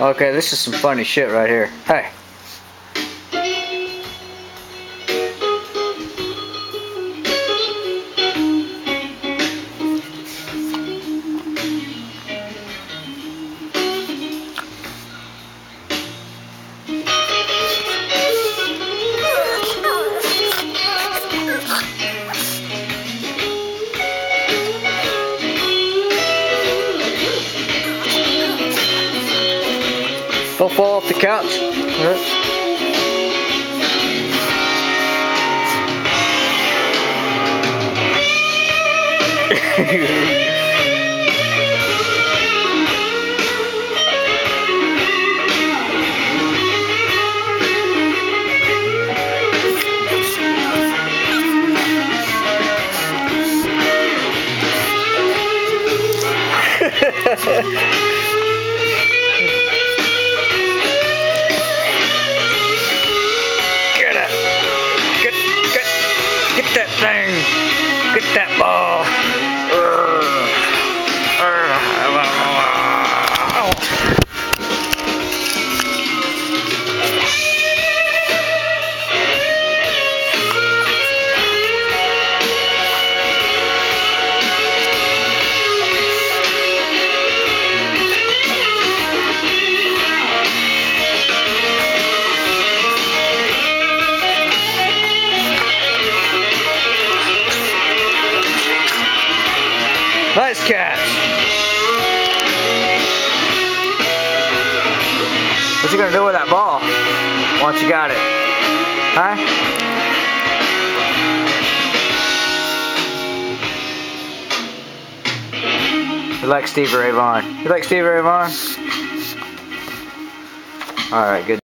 Okay, this is some funny shit right here. Hey. Don't fall off the couch. Get thing. Get that ball. Nice catch. What you gonna do with that ball once you got it? Huh? You like Stevie Ray Vaughan? You like Stevie Ray Vaughan? Alright, good.